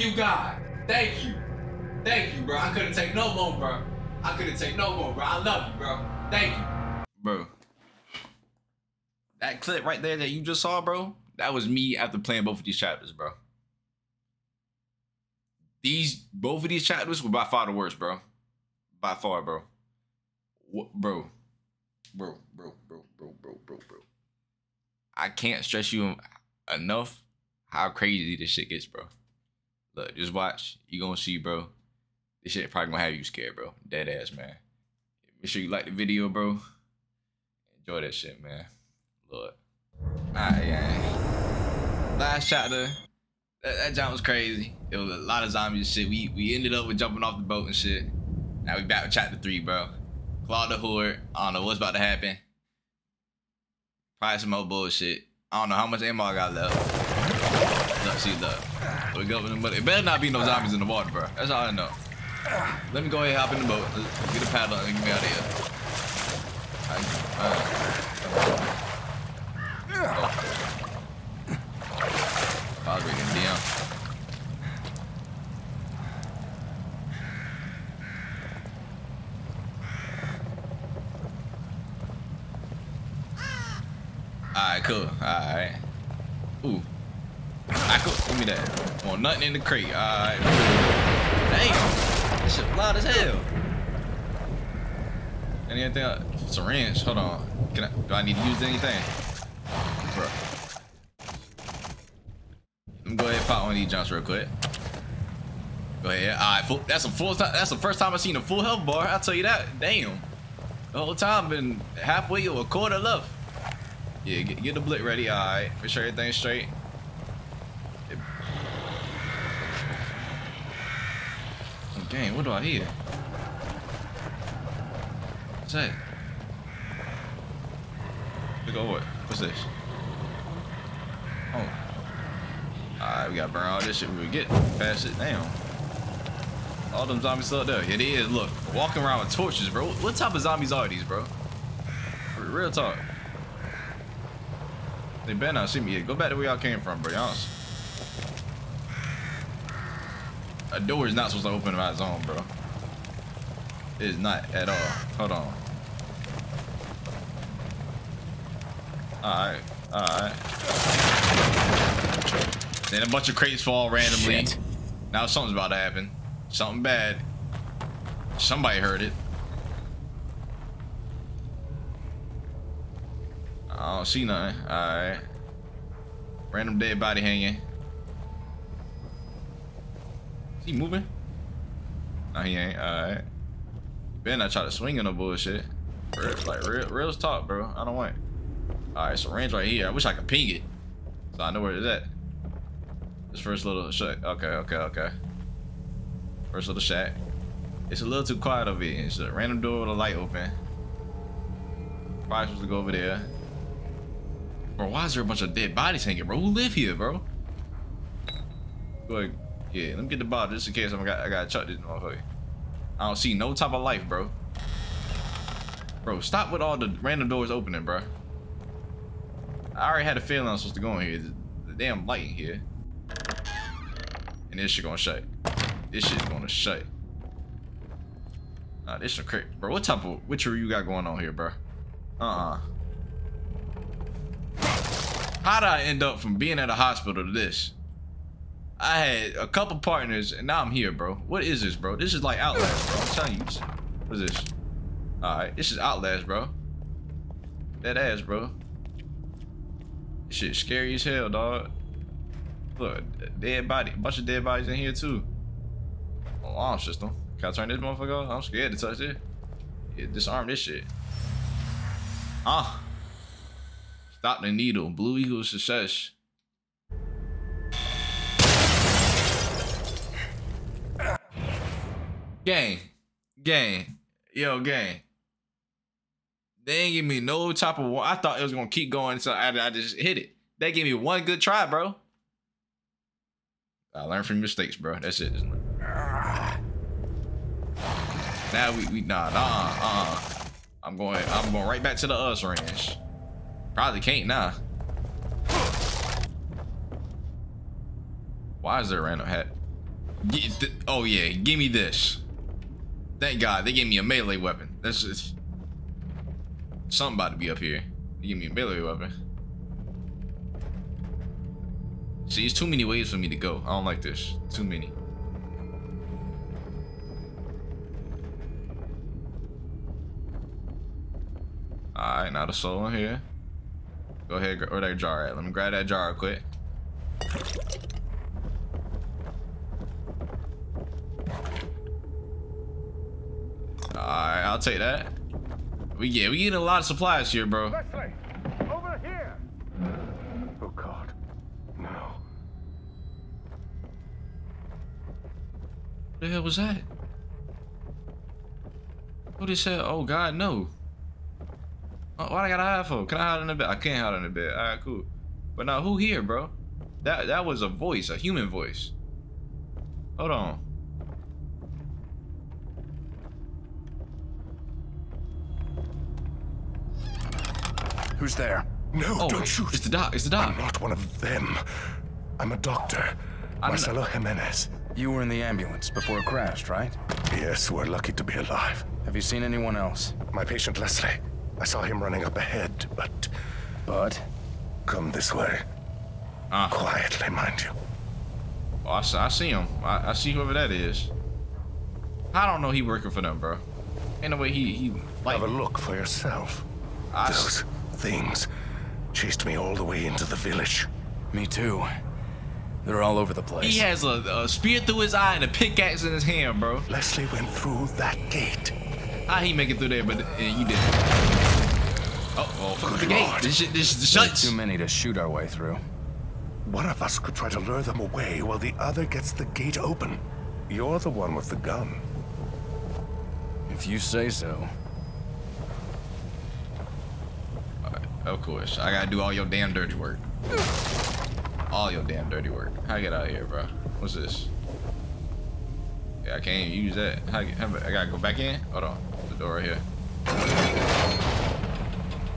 Thank you, God. Thank you. Thank you, bro. I couldn't take no more, bro. I couldn't take no more, bro. I love you, bro. Thank you. Bro. That clip right there that you just saw, bro, that was me after playing both of these chapters, bro. These both of these chapters were by far the worst, bro. By far, bro. What, bro. Bro, bro, bro, bro, bro, bro, bro. I can't stress you enough how crazy this shit gets, bro. Look, just watch. You gonna see, bro. This shit probably gonna have you scared, bro. Dead ass, man. Make sure you like the video, bro. Enjoy that shit, man. Lord. Alright, yeah. Last chapter. That, that jump was crazy. It was a lot of zombies shit. We we ended up with jumping off the boat and shit. Now we back with chapter three, bro. Claw the Horde. I don't know what's about to happen. Probably some more bullshit. I don't know how much ammo I got left. Look, see, look. We go in the mud. It better not be no zombies in the water, bro. That's all I know. Let me go ahead hop in the boat. Let's get a paddle and get me out of here. Alright. Oh. I down. Alright, cool. Alright. Ooh. Alright, cool. Give me that. Want nothing in the crate. Alright. Damn. This shit loud as hell. Anything else? Syringe. Hold on. Can I, do I need to use anything? Bro. Me go ahead and pop one of these jumps real quick. Go ahead. Alright, that's a full time. That's the first time I've seen a full health bar. I'll tell you that. Damn. The whole time been halfway or a quarter left. Yeah, get, get the blick ready. Alright. Make sure everything's straight. Game, what do I hear? What's that? Look at what? What's this? Oh. Alright, we gotta burn all this shit we get. Pass it down. All them zombies still up there. Is, look. Walking around with torches, bro. What type of zombies are these, bro? Real talk. They better not see me yet. Go back to where y'all came from, bro. Y'all. A door is not supposed to open in my zone, bro. It is not at all. Hold on. Alright. Alright. Then a bunch of crates fall randomly. Shit. Now something's about to happen. Something bad. Somebody heard it. I don't see nothing. Alright. Random dead body hanging. Is he moving? No, he ain't. Alright. Ben, not try to swing on no bullshit. Real, like real, real talk, bro. I don't want. Alright, so range right here. I wish I could ping it, so I know where it's at. This first little shack. Okay, okay, okay. First little shack. It's a little too quiet over here. It's a random door with a light open. Probably supposed to go over there. Bro, why is there a bunch of dead bodies hanging, bro? Who live here, bro? Go ahead. Yeah, let me get the bottle just in case I got I gotta chuck this motherfucker. I don't see no type of life, bro. Bro, stop with all the random doors opening, bro. I already had a feeling I was supposed to go in here. The, damn light in here. And this shit gonna shut. This shit's gonna shut. Nah, this is crazy. Bro, what type of witchery you got going on here, bro? Uh-uh. How did I end up from being at a hospital to this? I had a couple partners, and now I'm here, bro. What is this, bro? This is like Outlast, bro. I'm telling you. What is this? Alright, this is Outlast, bro. That ass, bro. This shit scary as hell, dog. Look, dead body. A bunch of dead bodies in here, too. Alarm system. Can I turn this motherfucker off? I'm scared to touch it. Yeah, disarm this shit. Ah. Stop the needle. Blue Eagle success. Gang. Gang. Yo, gang. They ain't give me no type of. I thought it was gonna keep going, so I, I just hit it. They gave me one good try, bro. I learned from mistakes, bro. That's it. Now we we nah nah uh. I'm going I'm going right back to the us ranch. Probably can't nah. Why is there a random hat? Oh yeah, give me this. Thank God they gave me a melee weapon. That's just something about to be up here. They give me a melee weapon. See, it's too many ways for me to go. I don't like this. Too many. Alright, not a soul in here. Go ahead, where that jar at? Let me grab that jar quick. Alright, I'll take that. We yeah, we getting a lot of supplies here, bro. Leslie, over here. Oh God, no. What the hell was that? What they said? Oh God, no. Uh, oh, why I gotta hide for? Can I hide in the bed? I can't hide in the bed. All right, cool. But now, who here, bro? That that was a voice, a human voice. Hold on. Who's there? No, Oh, don't shoot. it's the doc. It's the doc. I'm not one of them. I'm a doctor. I'm Marcelo Jimenez. You were in the ambulance before it crashed, right? Yes, we're lucky to be alive. Have you seen anyone else? My patient Leslie. I saw him running up ahead, but But come this way. Ah. Quietly, mind you. Oh, I, see- I see him. I, I see whoever that is. I don't know he working for them, bro. Ain't no way he he like. Have a look for yourself. I s- Those things chased me all the way into the village. me too. They're all over the place. He has a, a spear through his eye and a pickaxe in his hand, bro. Leslie went through that gate. How he make it through there, but uh, you did. Oh, oh, fuck the Good gate. Lord. This shit, this is Way shuts. too many to shoot our way through. One of us could try to lure them away while the other gets the gate open. You're the one with the gun. If you say so. Of course, I gotta do all your damn dirty work. All your damn dirty work. How I get out of here, bro? What's this? Yeah, I can't even use that. How, I how, I gotta go back in? Hold on. The door right here.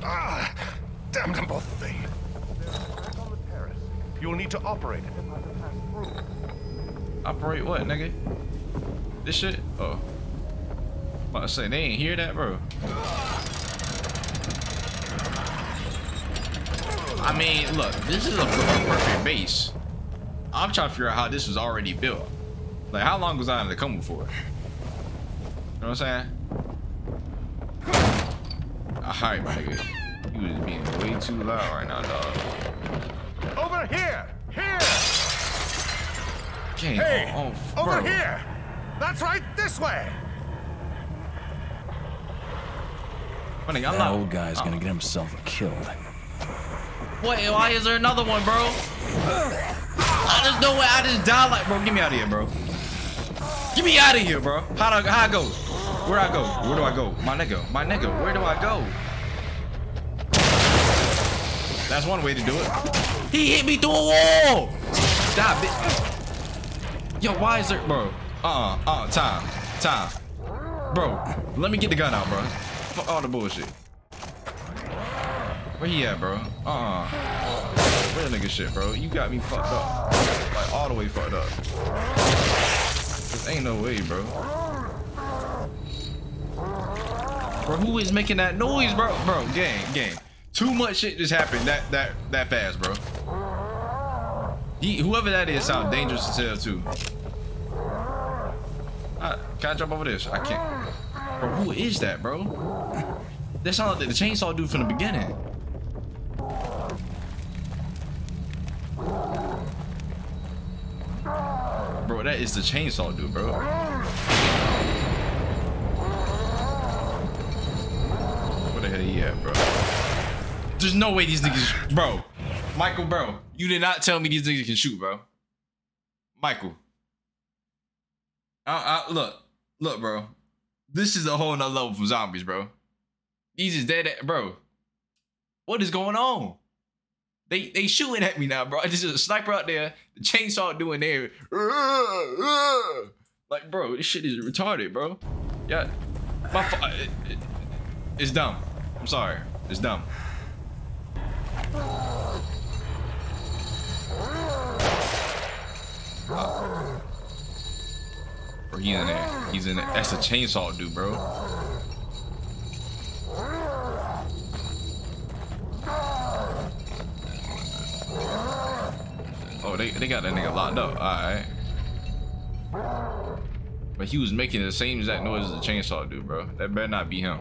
Ah! Damn them both thing. Back on the terrace. You'll need to operate it if I can pass through. Operate what, nigga? This shit? Oh. I'm about to say, they ain't hear that, bro. I mean, look, this is a, a perfect base. I'm trying to figure out how this was already built. Like, how long was I in the coma for? You know what I'm saying? Alright, my nigga. You was being way too loud right now, dog. Over here! Here! Game Hey! on, Over here! That's right, this way! My nigga, I'm That not. old guy's gonna get himself killed. Wait, why is there another one, bro? I just no way. I just died like, bro. Get me out of here, bro. Get me out of here, bro. How do I, how I go? Where I go? Where do I go? My nigga, my nigga. Where do I go? That's one way to do it. He hit me through a wall. Stop it. Yo, why is there, bro? Uh, uh, time, time, bro. Let me get the gun out, bro. Fuck all the bullshit. Where he at, bro? Uh-uh. The nigga shit, bro? You got me fucked up. Like, all the way fucked up. This ain't no way, bro. Bro, who is making that noise, bro? Bro, gang, gang. Too much shit just happened that that that fast, bro. He, whoever that is sound dangerous as hell too. Uh, can I jump over this? I can't. Bro, who is that, bro? That sounds like the chainsaw dude from the beginning. Bro, that is the chainsaw dude, bro. Where the hell he at, bro? There's no way these niggas, bro. Michael, bro, you did not tell me these niggas can shoot, bro. Michael. I, I, look, look, bro. This is a whole nother level from zombies, bro. These is dead, bro. What is going on? They they shooting at me now, bro. There's a sniper out there. The chainsaw doing there. Like, bro, this shit is retarded, bro. Yeah, my it, it- it's dumb. I'm sorry. It's dumb. He's in there. He's in there. That's a chainsaw dude, bro. They, they got that nigga locked up. Alright. But he was making the same exact noise as the chainsaw dude, bro. That better not be him.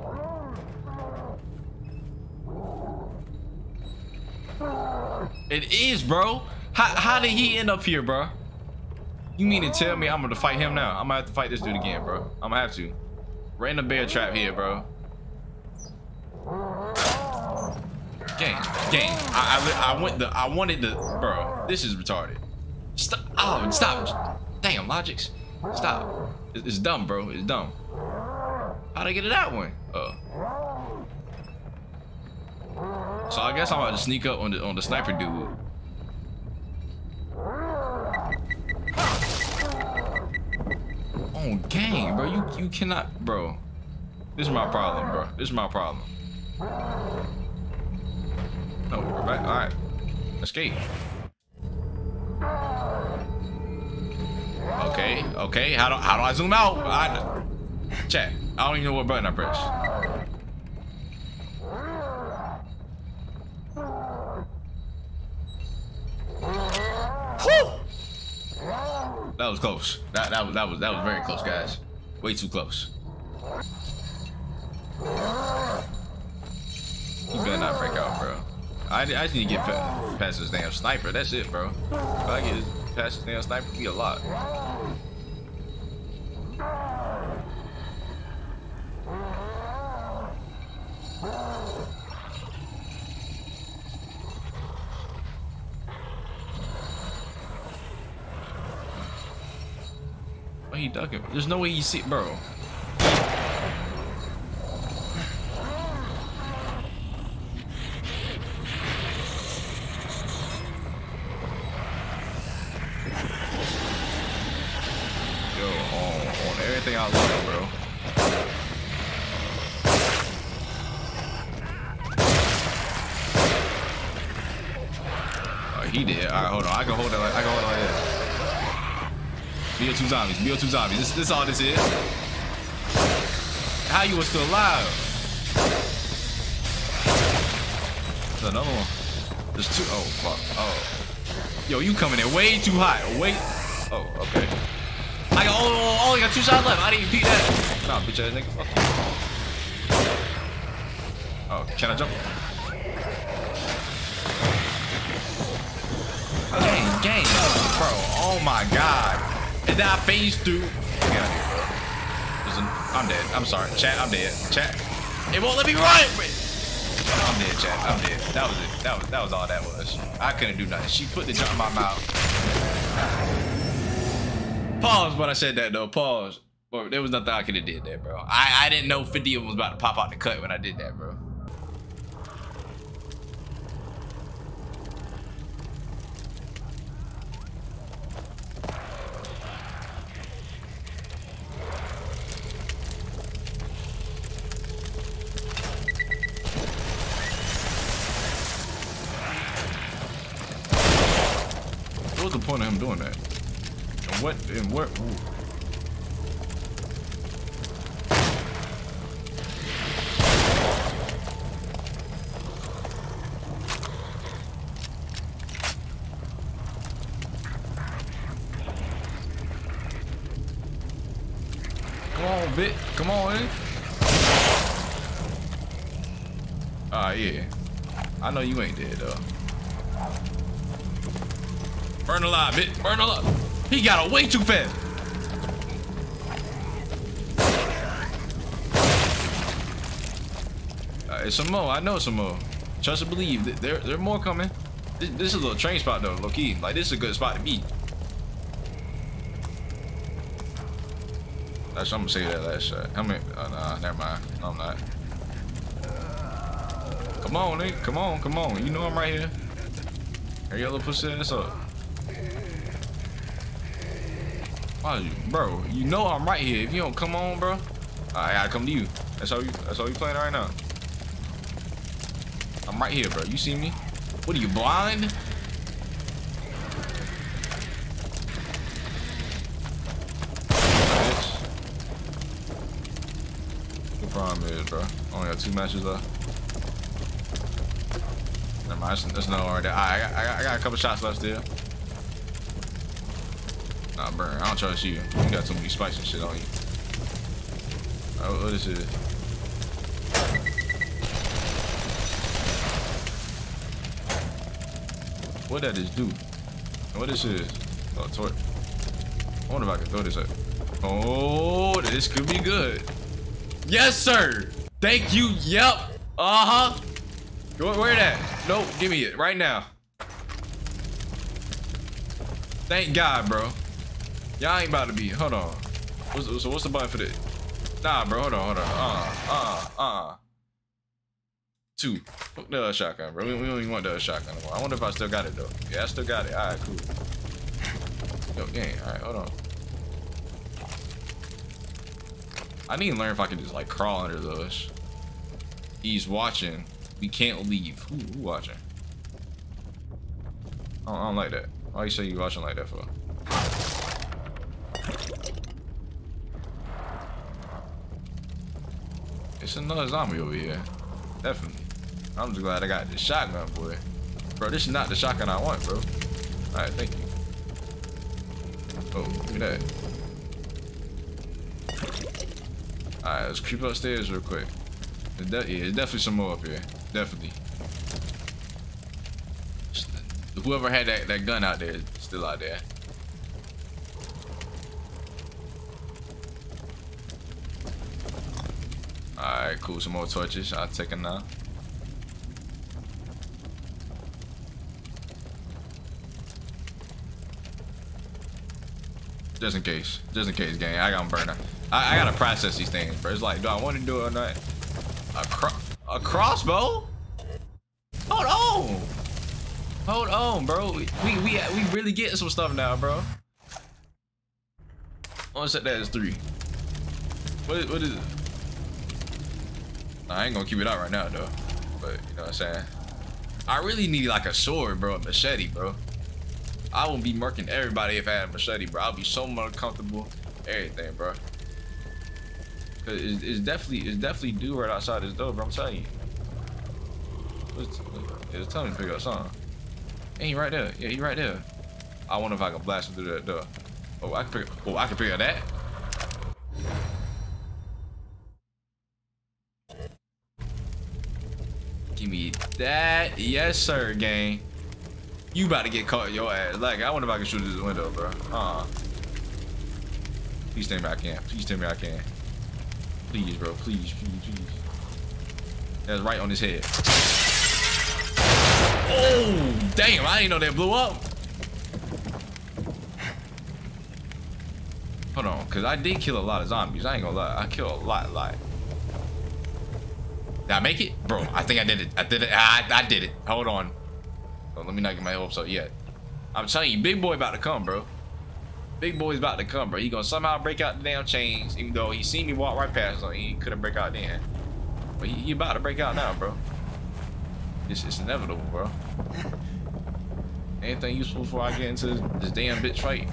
It is, bro. How, how did he end up here, bro? You mean to tell me I'm gonna fight him now? I'm gonna have to fight this dude again, bro. I'm gonna have to. Random bear trap here, bro. Game, game. I, I, I went the, I wanted the, bro. This is retarded. Stop. Oh, stop. Damn, logics. Stop. It's, dumb, bro. It's dumb. How'd I get it that one? Oh. So I guess I'm about to sneak up on the on the sniper dude. Oh game, bro. You you cannot, bro. This is my problem, bro. This is my problem. No, we're back. All right, escape. Okay, okay. How do how do I zoom out? I, chat. I don't even know what button I press. Whew! That was close. That that was that was that was very close, guys. Way too close. You better not break out, bro. I, I just need to get pa- past this damn sniper. That's it, bro. If I get past this damn sniper, be a lot. Why he ducking? There's no way you see, bro. Yo, on, on everything I love, bro. Oh, he did. All right, hold on. I can hold it. Like, I can hold it like that. BO2 zombies. BO2 zombies. This, this all this is. How you was still alive? There's another one. There's two. Oh fuck. Oh. Yo, you coming in way too high. Wait. Oh, okay. I got oh, oh, I got two shots left. I didn't even peek that. Nah, bitch ass nigga. Fuck you. Oh, can I jump? Gang, gang, bro. Oh my god. I phase through. Get out here, bro. I'm dead. I'm sorry. Chat, I'm dead. Chat. It won't let me run. I'm dead, chat. I'm dead. That was it. That was that was all that was. I couldn't do nothing. She put the jump in my mouth. Pause when I said that though. Pause. Bro, there was nothing I could have did there, bro. I, I didn't know 50 of them was about to pop out the cut when I did that, bro. What was the point of him doing that? And what and what ooh. Come on, bit. Come on in. Ah, yeah. I know you ain't dead though. Burn alive, bit. Burn alive. He got away too fast. It's some more. I know some more. Trust and believe. Th- There, there are more coming. This, this is a little train spot though, low key. Like this is a good spot to be. That's, I'm gonna say that last shot. How many? Oh, nah, never mind. No, I'm not. Come on, nigga. Come on, come on. You know I'm right here. Hurry your little pussy ass up. Oh, bro, you know I'm right here. If you don't come on, bro, I gotta come to you. That's all. you. That's all you playing right now. I'm right here, bro. You see me? What are you blind? The problem is, bro. I only got two matches left. Never mind. That's, that's not already. Right, I, I, I got a couple shots left still. I don't trust you. You got too many spikes and shit on you. Oh, what is it? What that is do? What this is? Oh, torch. I wonder if I can throw this at. Oh, this could be good. Yes, sir. Thank you. Yep. Uh-huh. Where that? Nope. Give me it right now. Thank God, bro. Y'all ain't about to be. Hold on. What's, so what's the button for this? Nah, bro. Hold on. Hold on. Uh, uh, uh. Two. Fuck the other shotgun, bro. We, we don't even want the other shotgun anymore. I wonder if I still got it, though. Yeah, I still got it. All right, cool. Yo, gang. All right, hold on. I need to learn if I can just, like, crawl under those. He's watching. We can't leave. Who, who watching? I don't, I don't like that. Why you say you watching like that for? It's another zombie over here. Definitely. I'm just glad I got this shotgun, boy. Bro, this is not the shotgun I want, bro. Alright, thank you. Oh, look at that. Alright, let's creep upstairs real quick. There's yeah, there's definitely some more up here. Definitely. Whoever had that, that gun out there is still out there. Alright, cool. Some more torches. I'll take them now. Just in case. Just in case, gang. I got burner. I, I gotta process these things, bro. It's like, do I want to do it or not? A, cro a crossbow? Hold on. Hold on, bro. We we we, we really getting some stuff now, bro. I'm gonna set that as three. What what is it? I ain't gonna keep it out right now though. But you know what I'm saying? I really need like a sword, bro, a machete, bro. I would be murking everybody if I had a machete, bro. I'll be so more comfortable. Everything, bro. Cause it's, it's definitely it's definitely due right outside this door, bro. I'm telling you. It's, telling me to pick up something. Ain't he right there? Yeah, he right there. I wonder if I can blast him through that door. Oh, I can pick. Oh, I can pick up that. That. Yes, sir, gang. You about to get caught your ass. Like, I wonder if I can shoot through this window, bro. Uh. Please tell me I can. Please tell me I can. Please, bro. Please, please, please. That's right on his head. Oh, damn. I didn't know that blew up. Hold on, because I did kill a lot of zombies. I ain't gonna lie. I killed a lot, lot. Did I make it? Bro, I think I did it. I did it. I, I did it. Hold on. Oh, let me not get my hopes up yet. I'm telling you, big boy about to come, bro. Big boy's about to come, bro. He gonna somehow break out the damn chains, even though he seen me walk right past him. He couldn't break out then. But he, he about to break out now, bro. It's, it's inevitable, bro. Anything useful before I get into this, this damn bitch fight?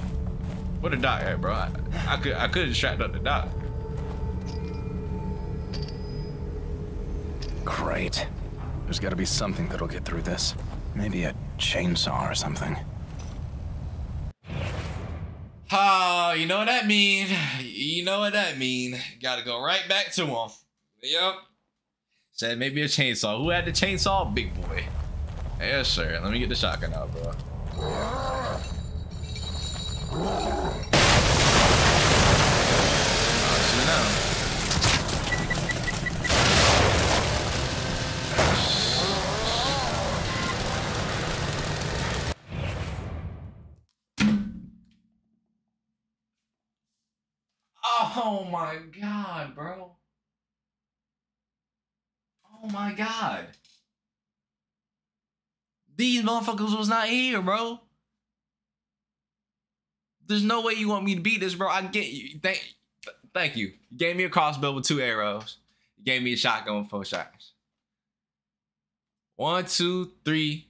Where the doc at, bro? I, I could I could have distracted up the doc. Great. There's gotta be something that'll get through this. Maybe a chainsaw or something. Ah, you know what that mean. You know what that mean. Gotta go right back to him. Yep. Said maybe a chainsaw. Who had the chainsaw? Big boy. Yes, sir. Let me get the shotgun out, bro. Oh my god, bro. Oh my god. These motherfuckers was not here, bro. There's no way you want me to beat this, bro. I get you. Thank, thank you. You gave me a crossbow with two arrows. You gave me a shotgun with four shots. One, two, three.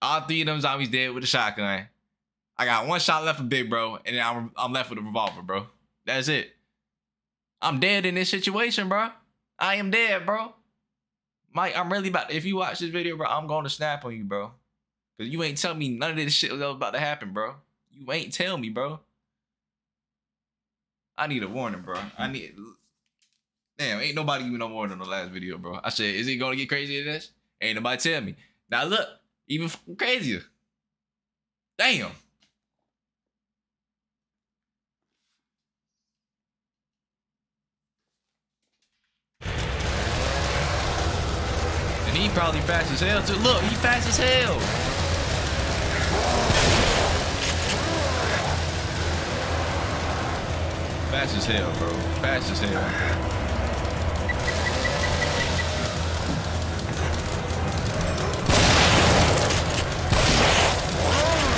All three of them zombies dead with a shotgun. I got one shot left for Big Bro, and then I'm, I'm left with a revolver, bro. That's it. I'm dead in this situation, bro. I am dead, bro. Mike, I'm really about. to, if you watch this video, bro, I'm going to snap on you, bro. Cause you ain't tell me none of this shit was about to happen, bro. You ain't tell me, bro. I need a warning, bro. I need. Damn, ain't nobody even no more than the last video, bro. I said, is it gonna get crazier than this? Ain't nobody tell me. Now look, even crazier. Damn. And he probably fast as hell too. Look, he fast as hell. Fast as hell, bro. Fast as hell.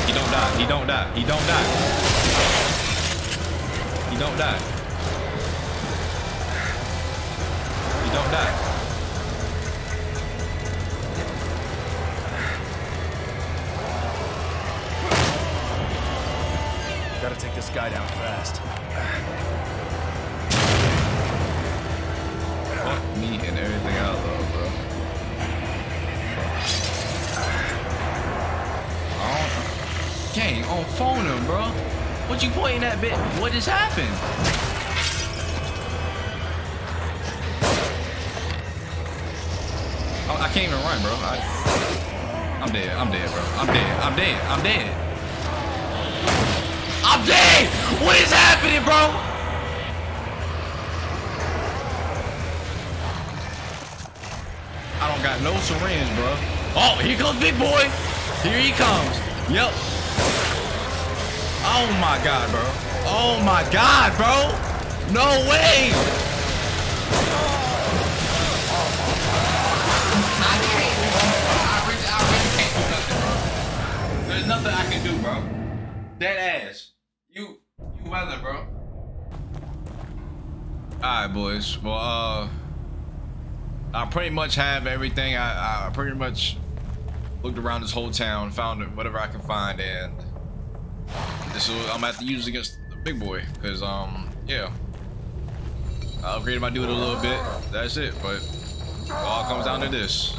He don't die, he don't die. He don't die. He don't die. He don't die. Gotta take this guy down fast. Fuck me and everything I love, bro. Gang, on phone him, bro. What you pointing at, bit? What just happened? Oh, I can't even run, bro. I, I'm dead. I'm dead, bro. I'm dead. I'm dead. I'm dead. I'm. What is happening, bro? I don't got no syringe, bro. Oh, here comes big boy. Here he comes. Yep. Oh my god, bro. Oh my god, bro. No way. I can't, bro. I really, I really can't do nothing, bro. There's nothing I can do, bro. Dead ass. You, you weather, bro. All right, boys. Well, uh, I pretty much have everything. I, I pretty much looked around this whole town, found whatever I can find, and this is what I'm gonna have to use against the big boy. Cause um, yeah, I upgraded my dude a little bit. That's it. But it all comes down to this.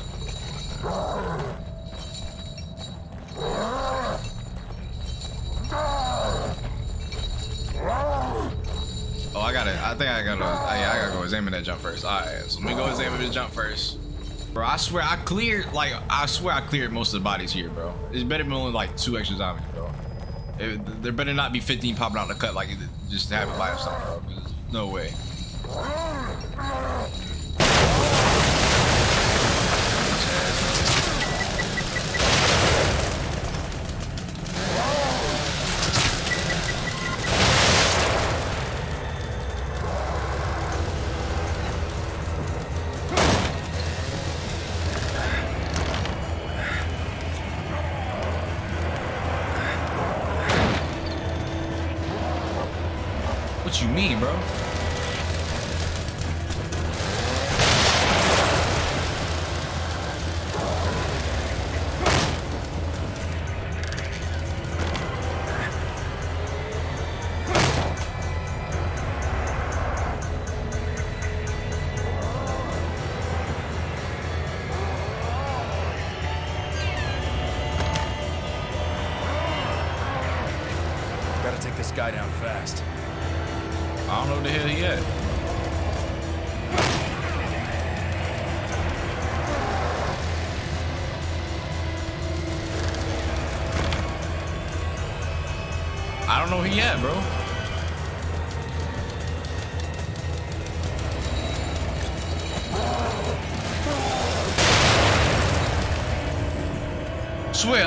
Oh, I gotta. I think I gotta. I, I gotta go examine that jump first. All right, so let me go examine this jump first. Bro, I swear I cleared. Like, I swear I cleared most of the bodies here, bro. It's better than only like two extra zombies, bro. It, there better not be 15 popping out the cut like it just it last time, bro. No way. What you mean, bro?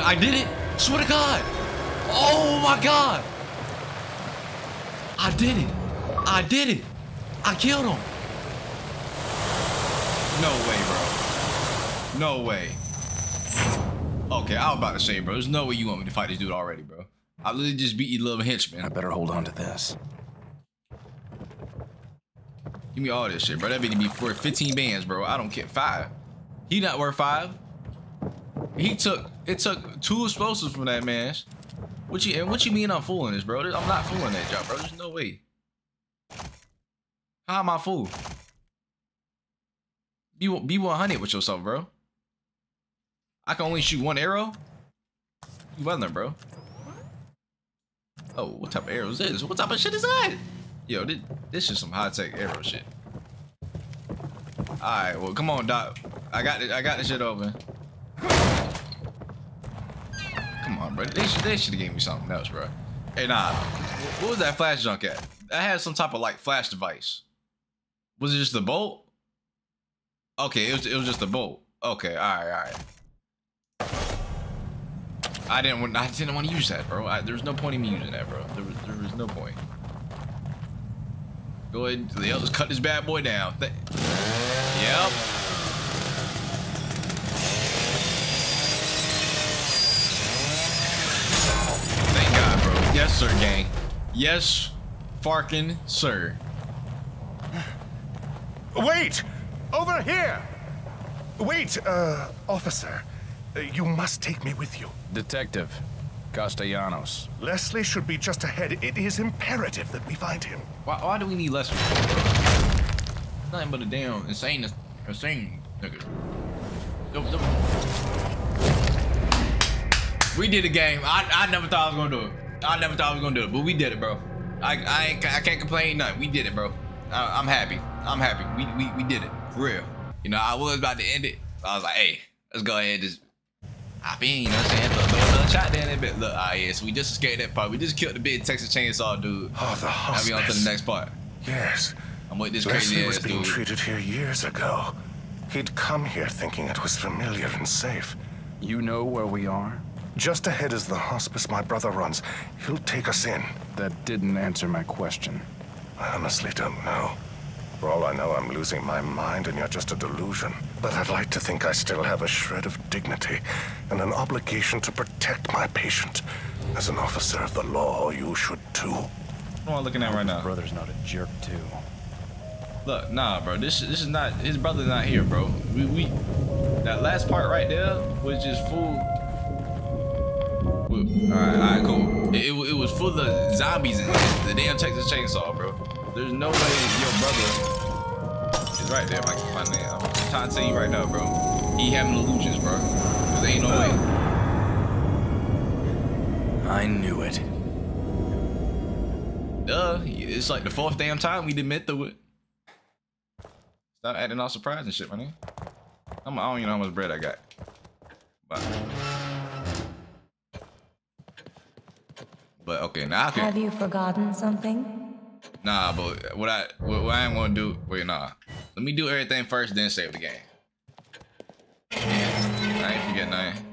I did it. Swear to God. Oh my God. I did it. I did it. I killed him. No way, bro. No way. Okay, I was about to say, bro. There's no way you want me to fight this dude already, bro. I literally just beat you little henchman. I better hold on to this. Give me all this shit, bro. That be be worth 15 bands, bro. I don't care. Five. He not worth five. He took it took two explosives from that man. What you and what you mean I'm fooling this, bro? I'm not fooling that job, bro. There's no way. How am I fool? Be be 100 with yourself, bro. I can only shoot one arrow. You wildin', bro. Oh, what type of arrow is this? What type of shit is that? Yo, this, this is some high tech arrow shit. All right, well, come on, Doc. I got it. I got the shit open. On, bro. They should they should have gave me something else, bro. Hey, nah. What was that flash junk at? I had some type of like flash device. Was it just the bolt? Okay, it was it was just a bolt. Okay, all right, all right. I didn't want I didn't want to use that, bro. I, there was no point in me using that, bro. There was there was no point. Go ahead, let's cut this bad boy down. Th yep. Thank God, bro. Yes, sir, gang. Yes, farkin' sir. Wait! Over here! Wait, uh, officer. Uh, You must take me with you. Detective Castellanos. Leslie should be just ahead. It is imperative that we find him. Why, why do we need less? Nothing but a damn insane, insane nigga. Yo, yo. We did the game. I, I never thought I was gonna do it. I never thought I was gonna do it, but we did it, bro. I I, ain't, I can't complain nothing. We did it, bro. I, I'm happy. I'm happy. We, we we did it for real. You know, I was about to end it. I was like, hey, let's go ahead and just hop in. You know what I'm saying? Look, throw another shot down that bit. Look, ah, yeah. So we just escaped that part. We just killed the big Texas Chainsaw dude. Oh, the Now we on to the next part. Yes. I'm with this crazy Leslie was being dude. treated here years ago. He'd come here thinking it was familiar and safe. You know where we are? Just ahead is the hospice my brother runs. He'll take us in. That didn't answer my question. I honestly don't know. For all I know, I'm losing my mind and you're just a delusion. But I'd like to think I still have a shred of dignity and an obligation to protect my patient. As an officer of the law, you should too. What am I looking at right now? Brother's not a jerk, too. Look, nah, bro. This this is not his brother's not here, bro. We we that last part right there was just full. All right, all right, cool. It, it, it was full of zombies and the damn Texas Chainsaw, bro. There's no way your brother is right there. If I can find that, I'm trying to tell you right now, bro. He having illusions, bro. 'Cause there ain't no way. I knew it. Duh. It's like the fourth damn time we been through it. Stop acting all surprised and shit, my nigga. I'm, I don't even know how much bread I got. But, but okay, now I Have you forgotten something? Nah, but what I what, what I ain't gonna do. Wait, nah. Let me do everything first, then save the game. Yeah, I ain't forget nothing.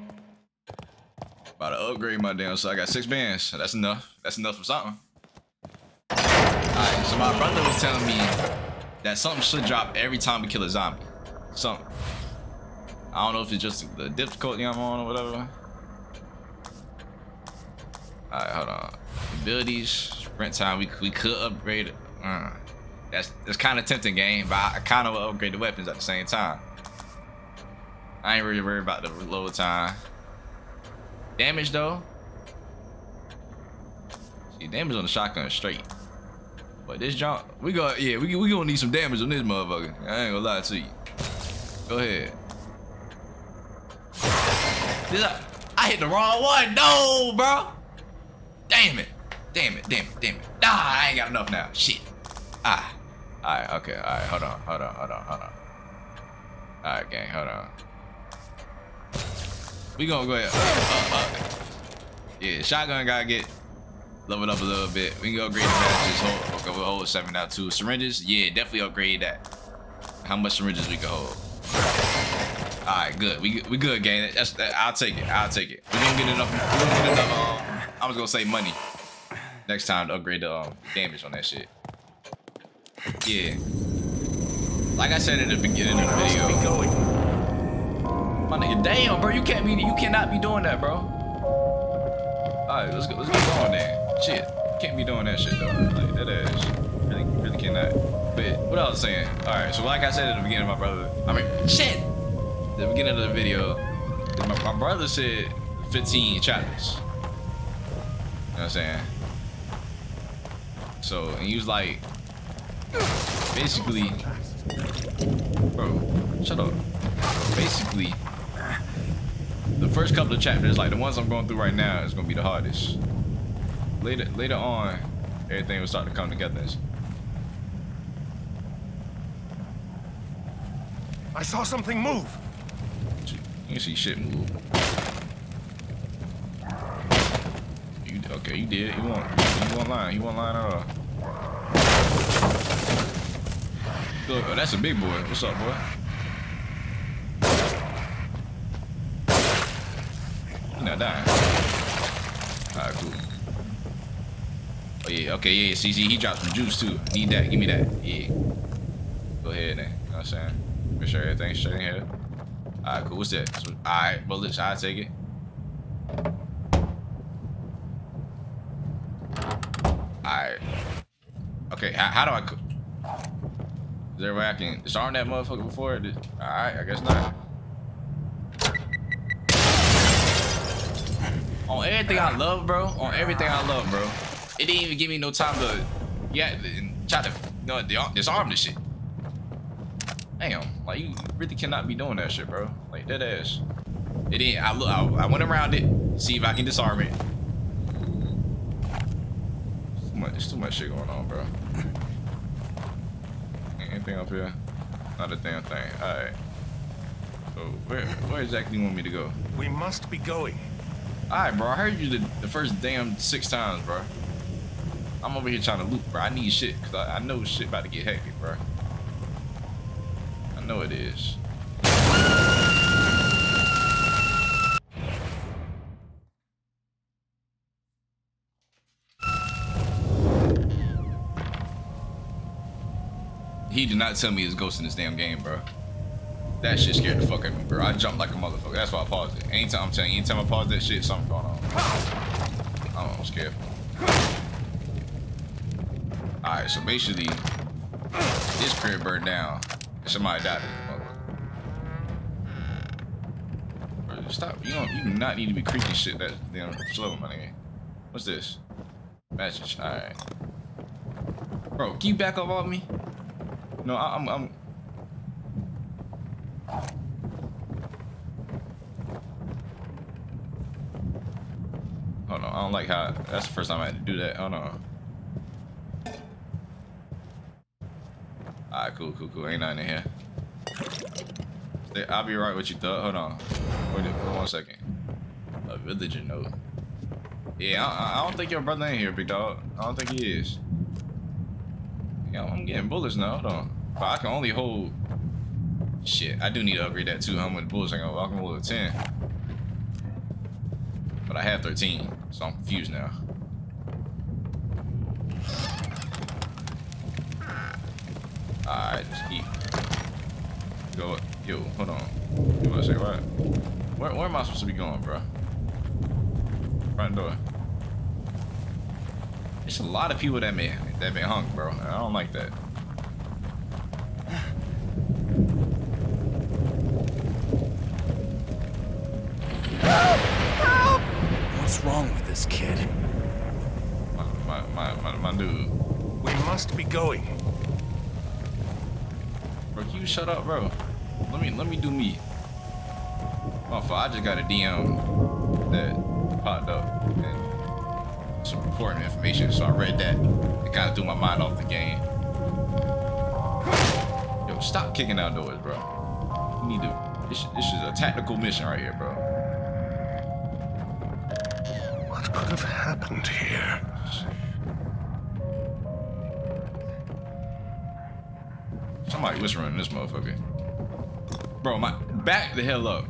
About to upgrade my damn, so I got six bands. That's enough. That's enough for something. Alright, so my brother was telling me that something should drop every time we kill a zombie. Something. I don't know if it's just the difficulty I'm on or whatever. Alright, hold on. Abilities, sprint time, we, we could upgrade. Uh, that's that's kind of tempting game, but I, kind of upgrade the weapons at the same time. I ain't really worried about the load time. Damage though. See, damage on the shotgun straight. But this jump, we got yeah, we we gonna need some damage on this motherfucker. I ain't gonna lie to you. Go ahead. I, I hit the wrong one. No, bro. Damn it. Damn it. Damn it. Damn it. Nah, I ain't got enough now. Shit. Ah. Alright, okay. Alright, hold on. Hold on. Hold on. Hold on. Alright, gang. Hold on. We gonna go ahead. Up, up, up. Yeah, shotgun gotta get leveled up a little bit. We can go upgrade the bandages. Hold, okay, we'll hold seven now too. Syringes, yeah, definitely upgrade that. How much syringes we can hold? All right, good. We we good, gang. That's that, I'll take it. I'll take it. We gonna get enough. We gonna get enough. Um, I was gonna say money next time to upgrade the um, damage on that shit. Yeah. Like I said in the beginning of the video. My nigga, damn, bro, you can't be, you cannot be doing that, bro. All right, let's go, let's get going then. Shit, can't be doing that shit though. Like that ass, really, really cannot. But what I was saying, all right. So like I said at the beginning, my brother, I mean, shit. The beginning of the video, my, my brother said 15 chapters. You know what I'm saying? So, and he was like, basically, bro, Shut up. Basically, the first couple of chapters, like the ones I'm going through right now, is gonna be the hardest. Later, later on, everything will start to come together. I saw something move. You see shit move. Okay, you did. You want you want line. You want line at all. Look, oh, that's a big boy. What's up, boy? He not dying. Alright, cool. Oh yeah, okay, yeah, see, see, he dropped some juice too. Need that, give me that. Yeah. Go ahead then. You know what I'm saying? Make sure everything's straight in here. Alright, cool. What's that? Alright, bullets, I'll take it. Alright. Okay, how, how do I? Is there a way I can disarm that motherfucker before it? Alright, I guess not. On everything I love, bro. On everything I love, bro. It didn't even give me no time to, yeah, try to, know, disarm this shit. Damn, like you really cannot be doing that shit, bro. Like that ass. It didn't. I look. I, I went around it, see if I can disarm it. It's too much. There's too much shit going on, bro. Anything up here? Not a damn thing. All right. So where where exactly you want me to go? We must be going. All right, bro. I heard you the, the first damn six times, bro. I'm over here trying to loot, bro. I need shit because I, I know shit about to get hectic, bro. I know it is. He did not tell me his ghost in this damn game, bro. That shit scared the fuck out of me, bro. I jumped like a motherfucker. That's why I paused it. Anytime I'm telling you, anytime I pause that shit, something going on. I'm scared. Alright, so basically, this crib burned down. Somebody died Bro, stop. You don't you do not need to be creeping shit that damn slow, my nigga. What's this? Message. Alright. Bro, can you back up on me? No, I, I'm I'm oh, Hold on, I don't like how that's the first time I had to do that. Oh no. Alright, cool, cool, cool. Ain't nothing in here. I'll be right with you, thug. Hold on. Wait, wait one second. A villager note. Yeah, I, I, don't think your brother ain't here, big dog. I don't think he is. Yeah, I'm getting bullets now. Hold on. But I can only hold. Shit, I do need to upgrade that too. How many bullets I can hold? I can hold 10. But I have 13, so I'm confused now. Alright, just keep. Go. Yo, hold on. You want to say what? Where, where am I supposed to be going, bro? Front door. There's a lot of people that been that been hung, bro. I don't like that. What's wrong with this kid? My, my, my, my, my dude. We must be going. Bro, can you shut up, bro? Let me let me do me. Oh, I just got a DM that popped up and some important information, so I read that. It kind of threw my mind off the game. Yo, stop kicking out doors, bro. You need to. This, this is a tactical mission right here, bro. Happened here? Somebody was running this motherfucker. Bro, my back the hell up.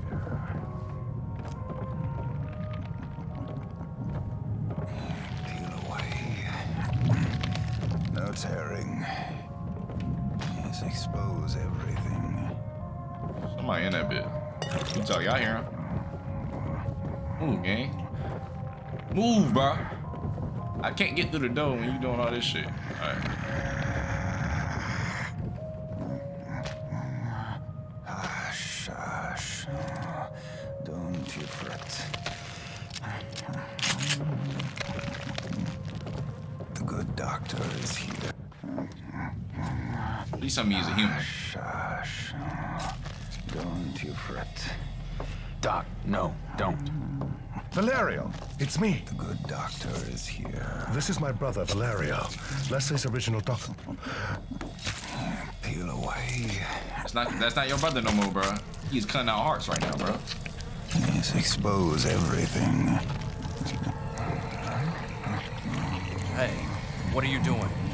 Can't get through the door when you doing all this shit. All right. This is my brother, Valerio. Leslie's original doctor. Peel away. That's not that's not your brother no more, bro. He's cutting out hearts right now, bro. Yes, expose everything. Hey, what are you doing?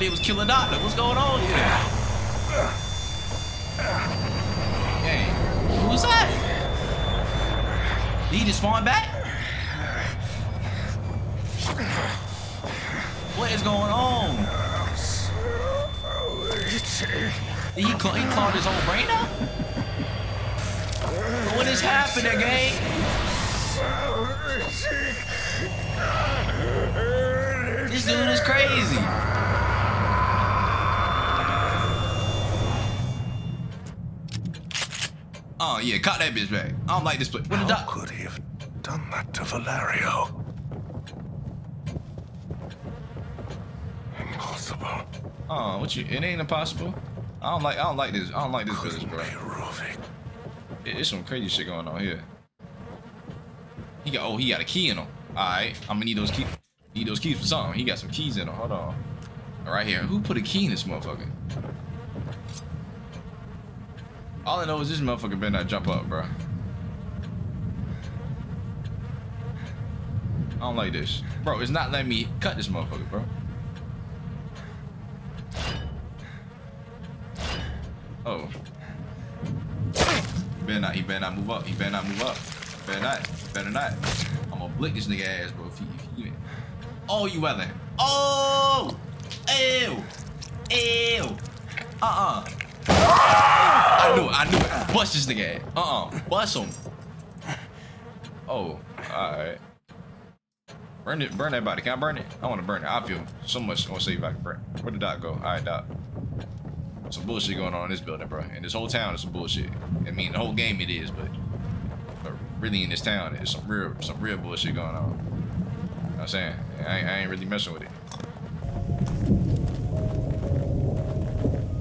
I did was killing doctor. What's going on here? Who's that? Did he just spawn back? What is going on? Did he, cl- he clawed his own brain out? What is happening, gang? This dude is crazy. Oh yeah, caught that bitch back. I don't like this place. What the How could he have done that to Valerio? Impossible. Oh, what you? It ain't impossible. I don't like. I don't like this. I don't like this village, Couldn't bro. It- It's some crazy shit going on here. He got. Oh, he got a key in him. All right, I'm gonna need those keys. Need those keys for something. He got some keys in him. Hold on. All right here. Who put a key in this motherfucker? All I know is this motherfucker better not jump up, bro. I don't like this, bro. It's not letting me cut this motherfucker, bro. Oh. He better not, he better not move up. He better not move up. Better not. Better not. I'm gonna blick this nigga ass, bro. If he, if he. Oh, you weather. Oh! Ew! Ew! Uh-uh. I knew it, I knew it. Bust this nigga. Uh-uh. Bust him. Oh, alright. Burn it, burn that body. Can I burn it? I wanna burn it. I feel so much. I wanna see if I can burn it. Where did Doc go? Alright, Doc some bullshit going on in this building, bro. And this whole town is some bullshit. I mean, the whole game it is, but, but really in this town, there's some real, some real bullshit going on. You know what I'm saying? I ain't, I ain't really messing with it.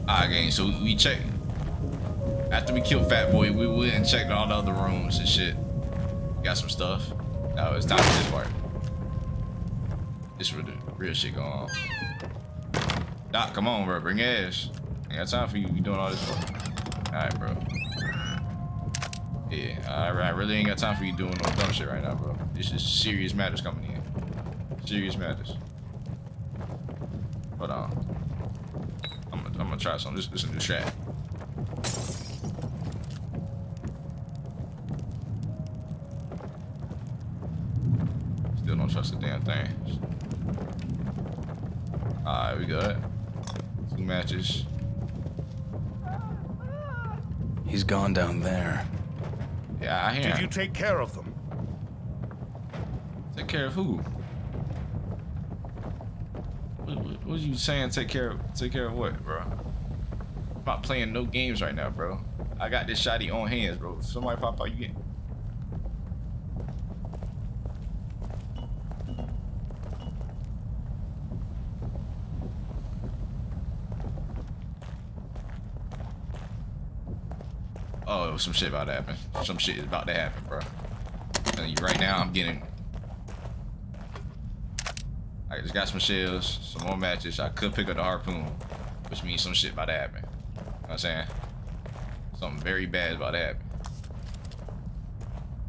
Alright, gang, so we checked. After we killed Fat Boy, we went and checked all the other rooms and shit. Got some stuff. Now it's time for this part. This is where the real shit going on. Doc, come on, bro. Bring ass. I got time for you. You doing all this for? Alright, bro. Yeah, alright, I really ain't got time for you doing no dumb shit right now, bro. This is serious matters coming in. Serious matters. Hold on. I'm gonna, try something. This, this is a new strat. Still don't trust the damn thing. Alright, we got two matches. He's gone down there. Yeah, I hear. Did him. you take care of them? Take care of who? What, what, you saying? Take care of take care of what, bro? I'm not playing no games right now, bro. I got this shotty on hands, bro. Somebody pop out, you get. Oh, some shit about to happen. Some shit is about to happen, bro. Right now, I'm getting. I just got some shells, some more matches. I could pick up the harpoon, which means some shit about to happen. You know what I'm saying? Something very bad about to happen.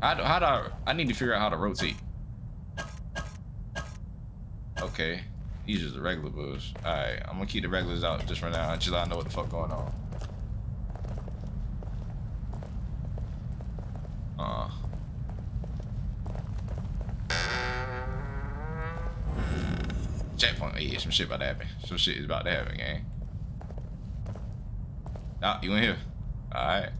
How do, how do I, I need to figure out how to rotate. Okay. These are the regular bulls. Alright, I'm gonna keep the regulars out just for now until I know what the fuck going on. yeah, some shit about to happen. Some shit is about to happen, gang. Nah, you in here. Alright.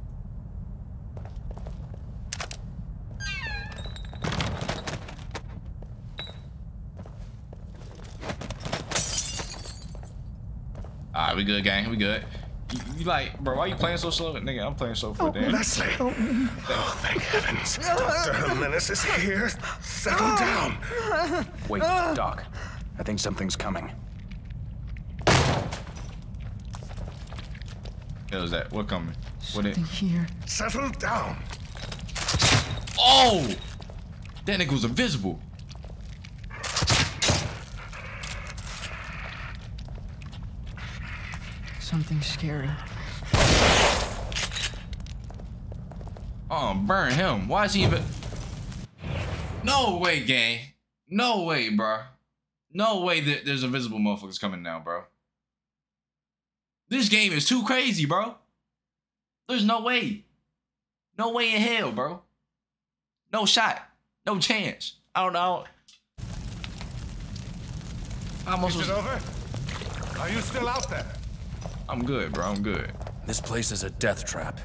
Alright, we good, gang. We good. You, you, like, bro, why you playing so slow? Nigga, I'm playing so for oh, damn. Leslie! Oh, thank heavens. Dr. Jimenez is here. Settle down. Wait, Doc. I think something's coming. hell is that? What coming? What it? Here. Settle down. Oh! That nigga was invisible. Something scary. Oh, burn him. Why is he even? No way, gang. No way, bro. No way that there's invisible motherfuckers coming now, bro. This game is too crazy, bro. There's no way. No way in hell, bro. No shot. No chance. I don't know. I almost Is was, it over? Are you still out there? I'm good, bro. I'm good. This place is a death trap.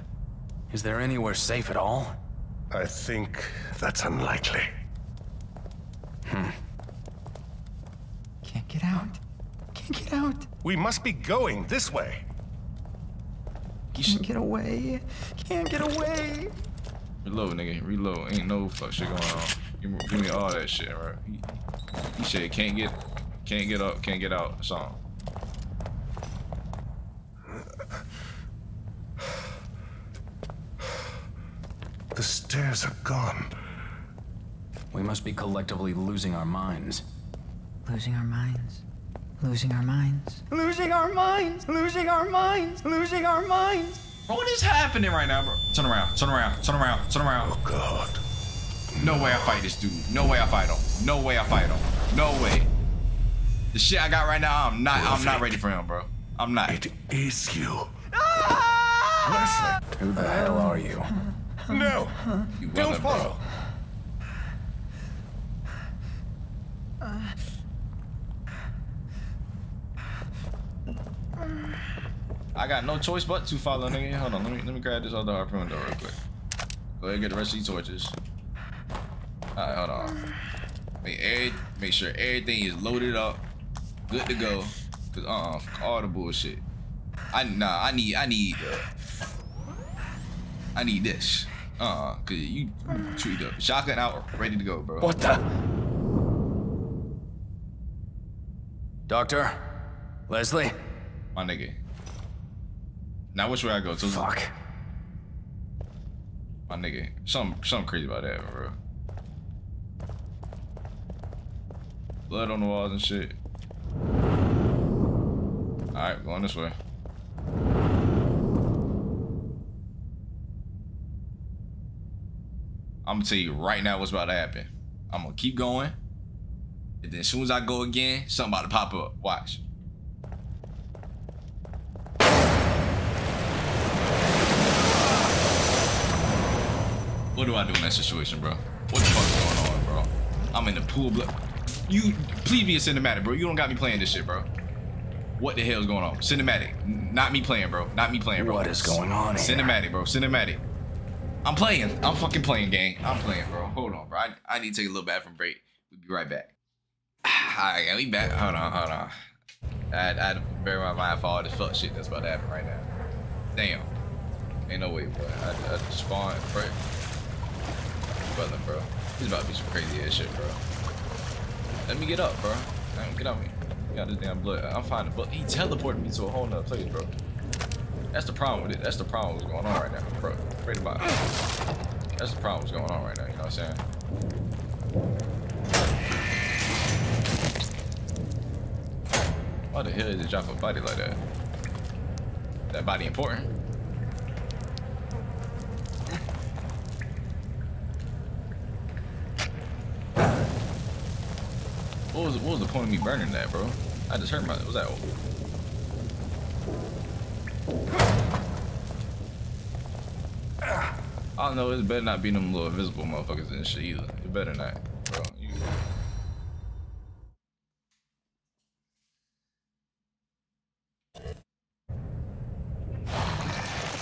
Is there anywhere safe at all? I think that's unlikely. Can't get out. Can't get out. We must be going this way. Can't get away. Can't get away. Reload, nigga. Reload. Ain't no fuck shit going on. Give me, give me all that shit, right? He, he said can't get, can't get up, can't get out. Song. The stairs are gone. We must be collectively losing our minds. Losing our minds. Losing our minds. Losing our minds. Losing our minds. Losing our minds. Bro, what is happening right now, bro? Turn around, turn around, turn around, turn around. Oh God. No way I fight this dude. No way I fight him. No way I fight him. No way. The shit I got right now, I'm not. I'm not ready for him, bro. I'm not. It is you. Ah! Who the hell are you? No. You Don't wasn't, bro. follow. I got no choice but to follow, nigga. Hold on, let me let me grab this other harpoon door real quick. Go ahead and get the rest of these torches. Alright, hold on. Make every, make sure everything is loaded up, good to go. Cause uh, fuck all the bullshit. I nah, I need I need uh, I need this. Uh, cause you treat up shotgun out, ready to go, bro. What the? Doctor? Leslie? My nigga. Now which way I go? To Fuck. My nigga. Something something crazy about that, bro. Blood on the walls and shit. Alright, going this way. I'm gonna tell you right now what's about to happen. I'm gonna keep going. And then as soon as I go again, something about to pop up. Watch. What do I do in that situation, bro? What the fuck is going on, bro? I'm in the pool. Blo- you please be a cinematic, bro. You don't got me playing this shit, bro. What the hell is going on? Cinematic, not me playing, bro. Not me playing, bro. What is going on here? Cinematic, bro. Cinematic. I'm playing. I'm fucking playing, gang. I'm playing, bro. Hold on, bro. I, I need to take a little bathroom break. We'll be right back. Alright, we back. Hold on, hold on. I I had to bear my mind for all this fuck shit that's about to happen right now. Damn. Ain't no way, bro. I, I just spawned, bro. Brother, bro. He's about to be some crazy ass shit, bro. Let me get up, bro. Damn, get on me. Got this damn blood. I'm fine, but he teleported me to a whole nother place, bro. That's the problem with it. That's the problem what's going on right now, bro. Right about. That's the problem what's going on right now. You know what I'm saying? Why the hell did it drop a body like that? That body important? What was what was the point of me burning that, bro? I just hurt my. Was that? I don't know. It better not be them little invisible motherfuckers and shit either. It better not, bro. You,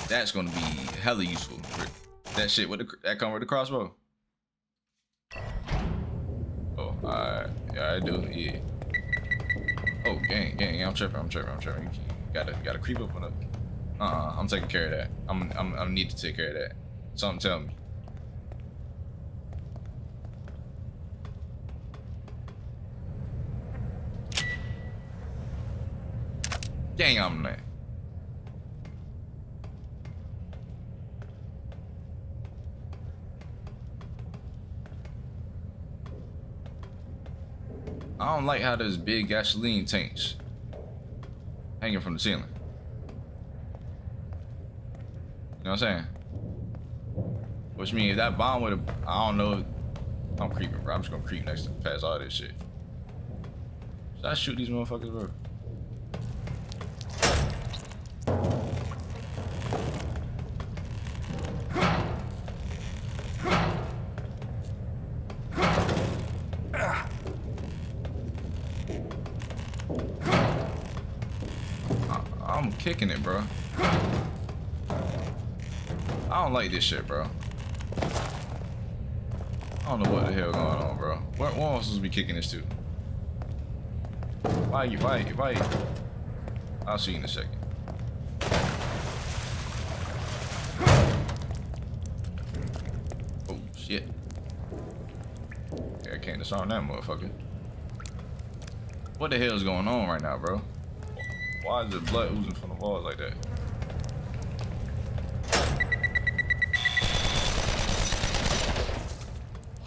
That's gonna be hella useful. That shit with the that come with the crossbow. Alright. Yeah, I do. Yeah. Oh, gang, gang. I'm tripping. I'm tripping. I'm tripping. Gotta gotta creep up on it. Uh-uh, I'm taking care of that. I'm I'm I need to take care of that. Something tell me. Gang, I'm not. I don't like how there's big gasoline tanks hanging from the ceiling. You know what I'm saying? Which means if that bomb would have, I don't know. I'm creeping, bro. I'm just gonna creep next to past all this shit. Should I shoot these motherfuckers, bro? This shit, bro. I don't know what the hell going on, bro. Where, where am I supposed to be kicking this to? Why you, why, why? I'll see you in a second. Oh, shit. Yeah, I can't disarm that motherfucker. What the hell is going on right now, bro? Why is the blood oozing from the walls like that?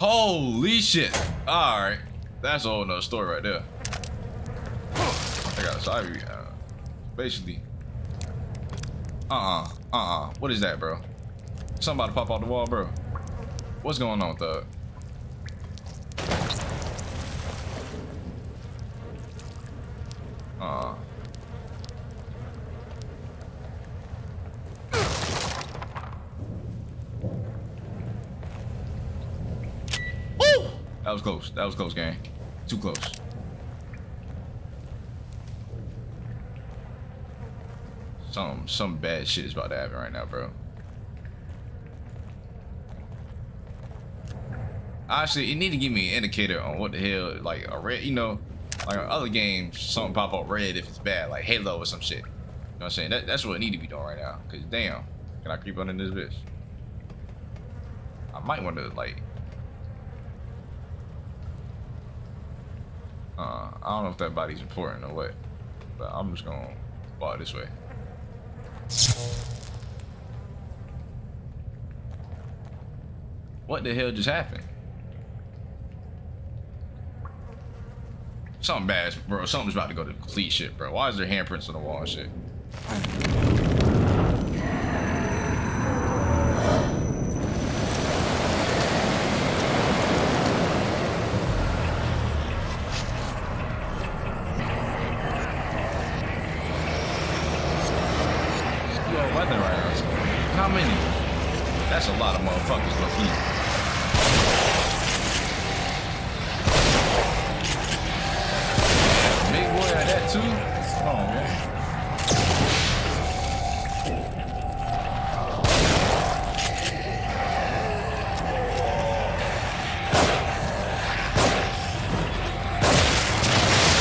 Holy shit! Alright. That's a whole nother story right there. I got a side uh, Basically. Uh-uh. Uh-uh. What is that, bro? Somebody pop out the wall, bro. What's going on, thug? Uh-uh. Woo! That was close. That was close, gang. Too close. Some some bad shit is about to happen right now, bro. Actually, you need to give me an indicator on what the hell, like a red, you know, like on other games, something pop up red if it's bad, like Halo or some shit. You know what I'm saying? That, that's what I need to be doing right now. Cause damn, can I creep under this bitch? I might want to like. Uh, I don't know if that body's important or what, but I'm just gonna walk this way. What the hell just happened? Something bad, bro. Something's about to go to complete shit, bro. Why is there handprints on the wall and shit? You all weather right now. so How many? That's a lot of motherfuckers, look eat. Big boy at that too? Come on, man.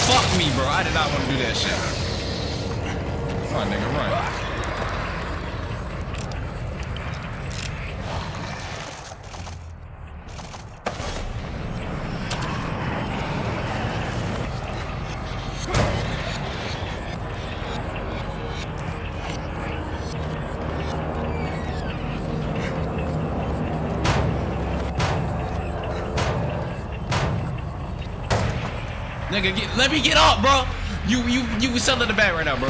Fuck me, bro. I did not want to do that shit. Run, nigga, run. Nigga, get, let me get up, bro. You you you was selling the back right now, bro.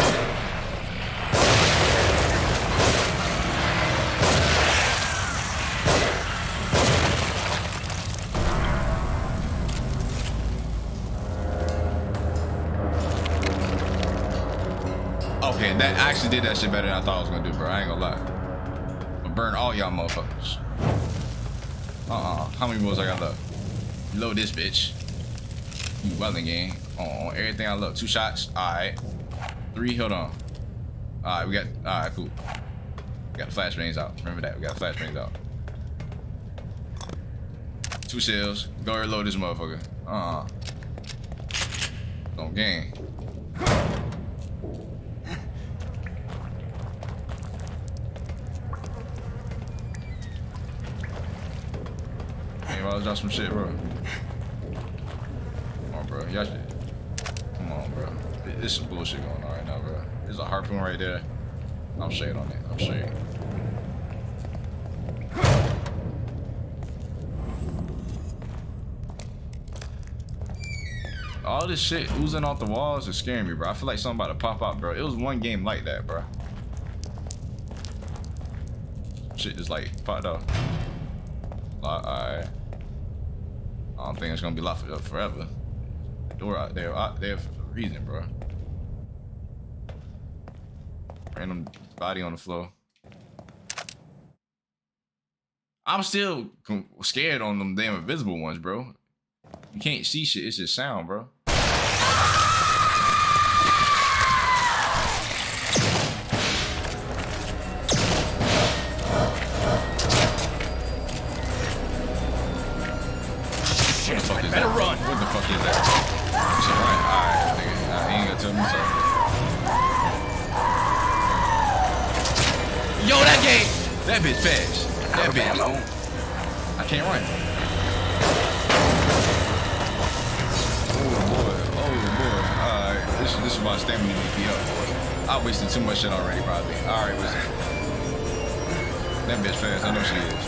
Okay, that I actually did that shit better than I thought I was gonna do, bro. I ain't gonna lie. I'm burn all y'all motherfuckers. Uh-uh. How many bullets I got left? Load this bitch. Well in game. Oh, everything I love. Two shots. Alright. Three, hold on. Alright, we got alright, cool. We got the flash rings out. Remember that. We got the flash rings out. Two shells. Go reload this motherfucker. Uh-uh. Don't game. Hey, well, I was some shit, bro. I'm shade on it. I'm shade. All this shit oozing off the walls is scaring me, bro. I feel like something about to pop out, bro. It was one game like that, bro. Shit just like popped out. Alright. I don't think it's gonna be locked up forever. Door out there, out there for a reason, bro. Random body on the floor. I'm still scared on them damn invisible ones, bro. You can't see shit. It's just sound, bro. Shit, what the fuck is better run. What the fuck is that? That bitch fast. That bitch. I can't run. Oh boy, oh boy. Alright, this, this is my stamina to be up, boy. I wasted too much shit already, probably. Alright, what's it? That bitch fast, I know she is.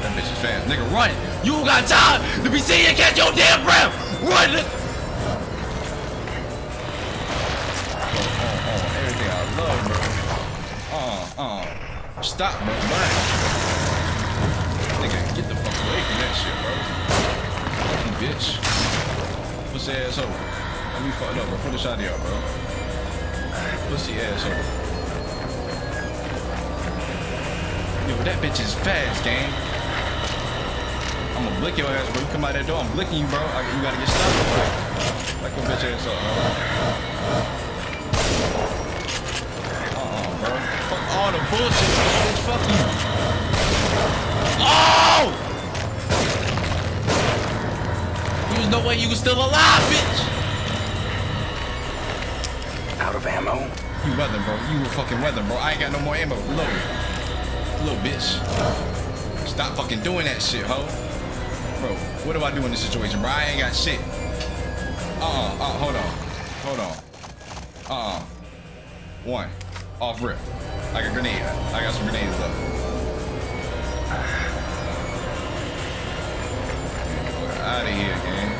That bitch is fast. Nigga, run! You got time to be seen and catch your damn breath! Run! Stop, bro. Run. Nigga, get the fuck away from that shit, bro. You bitch. Pussy asshole. Let me fucked up, bro. Put a shot here, bro. Pussy asshole. Yo, that bitch is fast, gang. I'm gonna blick your ass, bro. You come out that door, I'm blicking you, bro. I, you gotta get stopped. Bro. Like a bitch ass up, bro. Uh-uh, bro. Fuck all the bullshit, bitch. Fuck you. Oh! There's no way you was still alive, bitch. Out of ammo? You weather, bro. You were fucking weather, bro. I ain't got no more ammo. Load. Little bitch. Stop fucking doing that shit, ho. Bro, what do I do in this situation, bro? I ain't got shit. Uh-uh, uh, hold on. Hold on. Uh-uh. One. Off rip. I got grenade. I got some grenades left. Out of here, gang.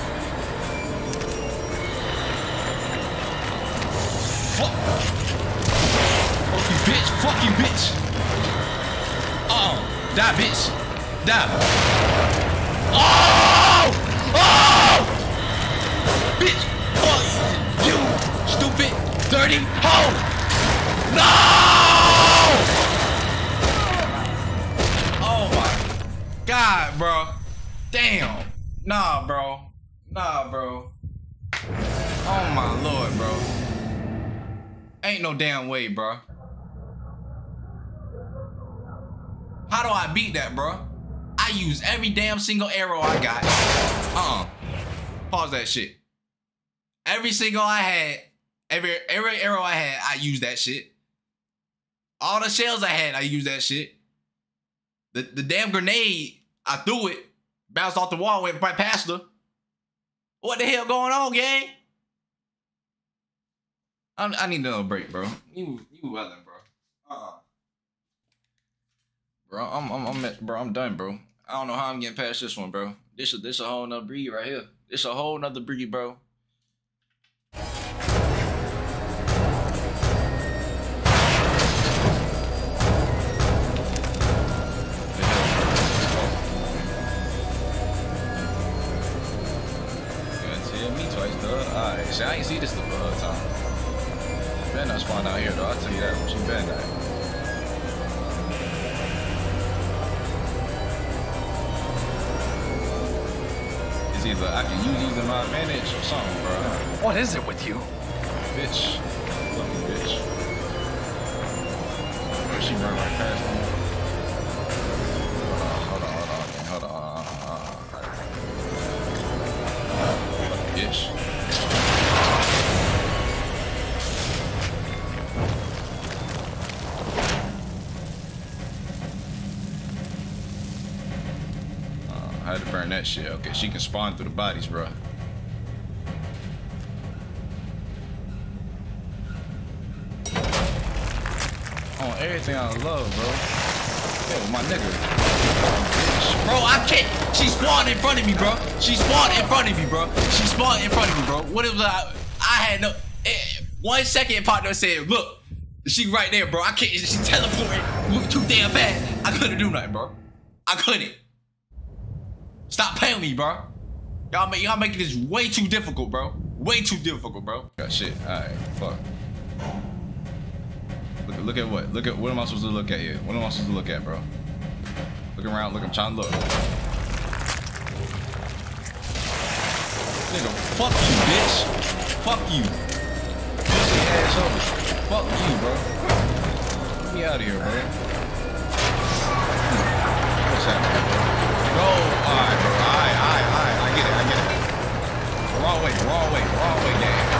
Fuck. Fuck you, bitch. Fuck you, bitch. Oh, die, bitch. Die. Oh! Oh! Bitch. Fuck you, stupid, dirty hoe. No! God, bro. Damn. Nah, bro. Nah, bro. Oh my lord, bro. Ain't no damn way, bro. How do I beat that, bro? I use every damn single arrow I got. Uh-uh. Pause that shit. Every single I had, every every arrow I had, I used that shit. All the shells I had, I used that shit. The the damn grenade, I threw it, bounced off the wall, went right past her. What the hell going on, gang? I, I need another break, bro. You you weathering, bro. Uh-uh. Bro, I'm I'm I'm at, bro. I'm done, bro. I don't know how I'm getting past this one, bro. This is this a whole nother breed right here. This a whole nother breed, bro. I ain't see this the uh, time. Better not spawn out here, though. I'll tell you that. You better not. It's either I can use these in my advantage or something, bro. What is it with you? Bitch. Fucking bitch. She run That shit. Okay, she can spawn through the bodies, bro. On everything I love, bro. Yo, my nigga. Bro, I can't. She spawned in front of me, bro. She spawned in front of me, bro. She spawned in front of me, bro. What if I? I had no. eh, one second, partner said, "Look, she right there, bro. I can't. She teleported. Moved too damn fast. I couldn't do nothing, bro. I couldn't. Me, bro. Y'all make y'all making this way too difficult, bro. Way too difficult, bro. Got shit. All right, fuck. Look, look at what? Look at what am I supposed to look at here? What am I supposed to look at, bro? Look around. Look. I'm trying to look. Nigga, fuck you, bitch. Fuck you. Pussy asshole. Fuck you, bro. Get me out of here, bro. What's happening? Go. Alright, bro. Alright, alright, alright. I get it, I get it. Wrong way, wrong way, wrong way, gang.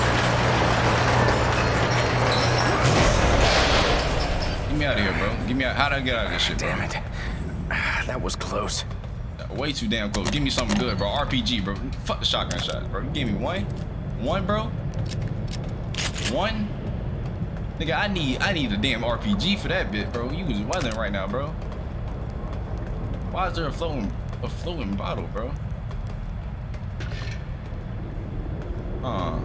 Get me out of here, bro. Get me out. How do I get out of this shit, bro? Damn it. That was close. Uh, way too damn close. Give me something good, bro. RPG, bro. Fuck the shotgun shots, bro. Give me one. One, bro. One. Nigga, I need I need a damn RPG for that bit, bro. You was weathering right now, bro. Why is there a floating a floating bottle, bro? Uh.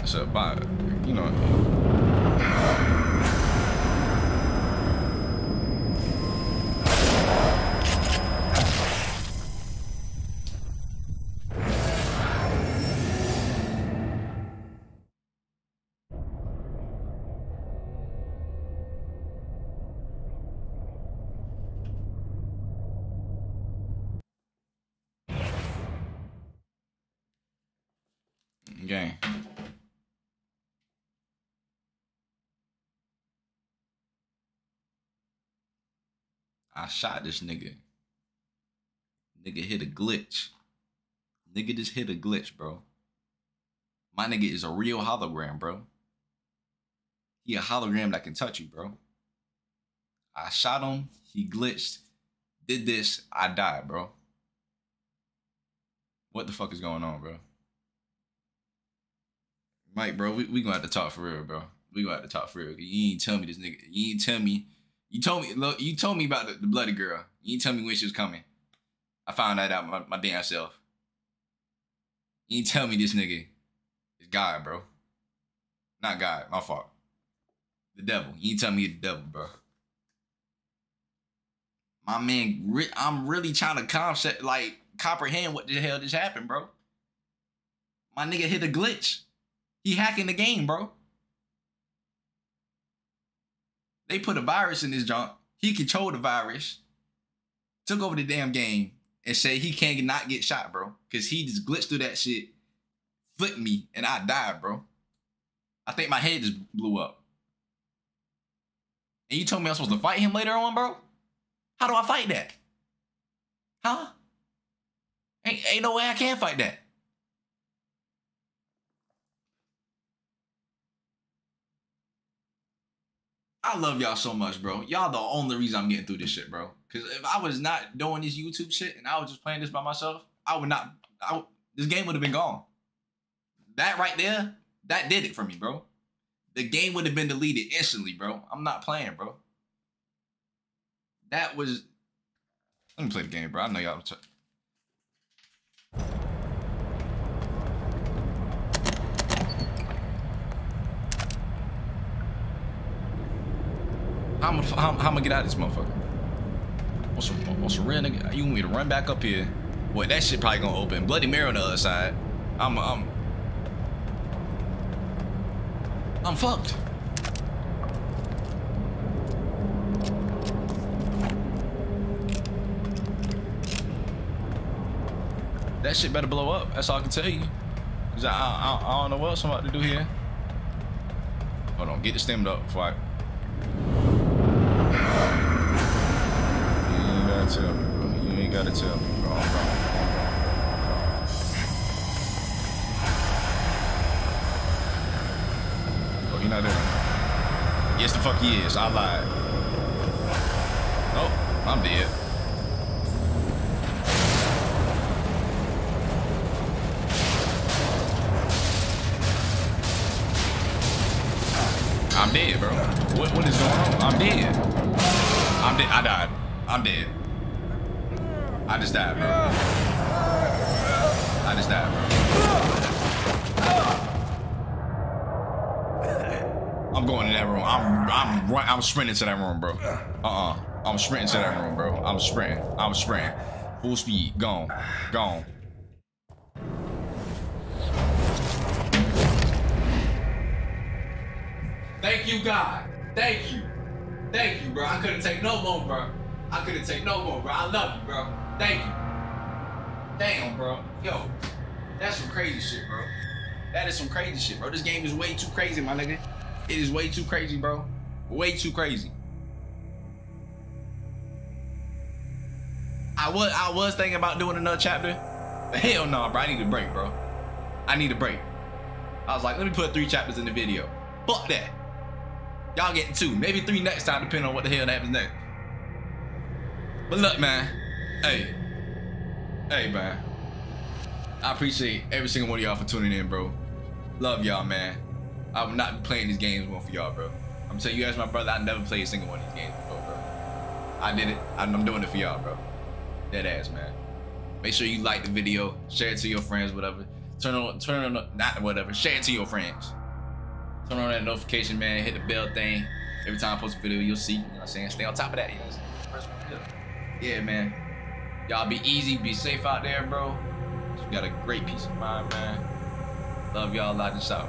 It's a bot, you know. I shot this nigga. Nigga hit a glitch. Nigga just hit a glitch, bro. My nigga is a real hologram, bro. He a hologram that can touch you, bro. I shot him. He glitched. Did this. I died, bro. What the fuck is going on, bro? Mike, bro, we, we gonna have to talk for real, bro. We gonna have to talk for real. You ain't tell me this nigga. You ain't tell me. You told me. You told me about the, the bloody girl. You ain't tell me when she was coming. I found that out my, my damn self. You ain't tell me this nigga is God, bro. Not God. My fault. The devil. You ain't tell me the devil, bro. My man, re- I'm really trying to concept, like comprehend what the hell just happened, bro. My nigga hit a glitch. He hacking the game, bro. They put a virus in his junk. He controlled the virus. Took over the damn game and say he can't not get shot, bro. Cause he just glitched through that shit, flipped me, and I died, bro. I think my head just blew up. And you told me I'm supposed to fight him later on, bro? How do I fight that? Huh? Ain't, ain't no way I can fight that. I love y'all so much, bro. Y'all the only reason I'm getting through this shit, bro. Cause if I was not doing this YouTube shit and I was just playing this by myself, I would not. I this game would have been gone. That right there, that did it for me, bro. The game would have been deleted instantly, bro. I'm not playing, bro. That was. Let me play the game, bro. I know y'all. Am I get out of this motherfucker? What's what's a real nigga? You want me to run back up here? Boy, that shit probably gonna open. Bloody Mary on the other side. I'm I'm I'm fucked. That shit better blow up. That's all I can tell you. Cause I, I, I don't know what else I'm about to do here. Hold on, get the stemmed up before I. You gotta tell me, bro. You ain't gotta tell me, bro. Oh, he not there. Yes, the fuck he is. I lied. Oh, I'm dead. I'm dead, bro. What what is going on? I'm dead. I'm dead. I died. I'm dead. I just died, bro. I just died, bro. I'm going in that room. I'm I'm run, I'm sprinting to that room, bro. Uh-uh. I'm sprinting to that room, bro. I'm sprinting. I'm sprinting. Full speed. Gone. Gone. Thank you, God. Thank you. Thank you, bro. I couldn't take no more, bro. I couldn't take no more, bro. I love you, bro. Thank you. Damn, bro. Yo, that's some crazy shit, bro. That is some crazy shit, bro. This game is way too crazy, my nigga. It is way too crazy, bro. Way too crazy. I was I was thinking about doing another chapter. But hell no, bro. I need a break, bro. I need a break. I was like, let me put three chapters in the video. Fuck that. Y'all getting two, maybe three next time, depending on what the hell happens next. But look, man. Hey. Hey, man. I appreciate every single one of y'all for tuning in, bro. Love y'all, man. I will not be playing these games one for y'all, bro. I'm telling you as my brother, I never played a single one of these games before, bro. I did it. I'm doing it for y'all, bro. Dead ass, man. Make sure you like the video, share it to your friends, whatever. Turn on, turn on, not whatever. Share it to your friends. Turn on that notification, man. Hit the bell thing. Every time I post a video, you'll see. You know what I'm saying? Stay on top of that. You know? Yeah, man. Y'all be easy, be safe out there, bro. You got a great peace of mind, man. Love y'all. Logix out.